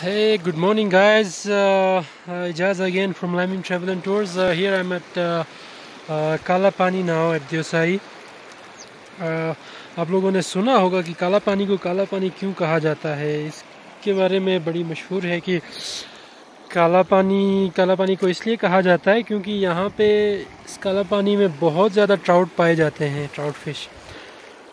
Hey, good morning, guys. Uh, uh, Ijaz again from Laming Travel and Tours. Uh, here I'm at uh, uh, Pani now at Diosai. Uh, आप लोगों ने सुना होगा कि काला पानी को काला पानी क्यों कहा जाता है इसके बारे में बड़ी मशहूर है कि काला पानी काला पानी को इसलिए कहा जाता है क्योंकि यहाँ पे इस काला पानी में बहुत ज़्यादा ट्राउट पाए जाते हैं ट्राउट फ़िश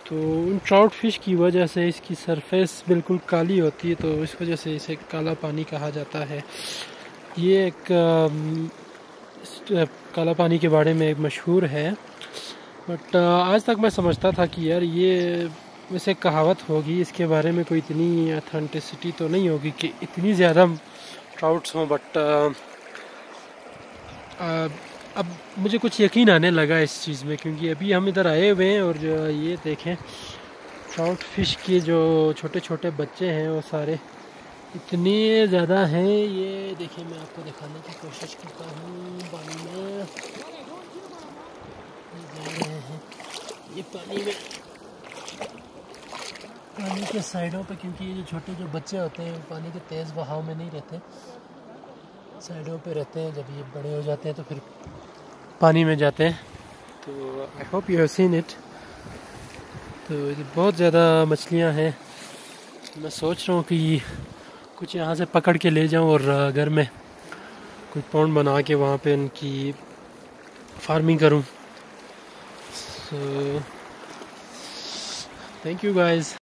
तो उन ट्राउट फ़िश की वजह से इसकी सरफेस बिल्कुल काली होती है तो इस वजह से इसे काला पानी कहा जाता है। ये एक काला पानी के बारे में एक मशहूर है। बट आज तक मैं समझता था कि यार ये वैसे कहावत होगी, इसके बारे में कोई इतनी अथेंटिसिटी तो नहीं होगी कि इतनी ज़्यादा ट्राउट्स हों बट अब मुझे कुछ यकीन आने लगा इस चीज़ में, क्योंकि अभी हम इधर आए हुए हैं और जो ये देखें ट्राउट फ़िश के जो छोटे छोटे बच्चे हैं वो सारे इतने ज़्यादा हैं। ये देखिए मैं आपको दिखाने की कोशिश करता हूँ, पानी में। ये पानी में, पानी के साइडों पे, क्योंकि ये जो छोटे जो बच्चे होते हैं, पानी के तेज़ बहाव में नहीं रहते। साइडों पे रहते हैं, जब ये बड़े हो जाते हैं तो फिर पानी में जाते हैं। तो I hope you have seen it तो बहुत ज़्यादा मछलियाँ हैं। मैं सोच रहा हूँ कि कुछ यहाँ से पकड़ के ले जाऊँ और घर में कुछ पौंड बना के वहाँ पे उनकी फ़ार्मिंग करूँ। So thank you guys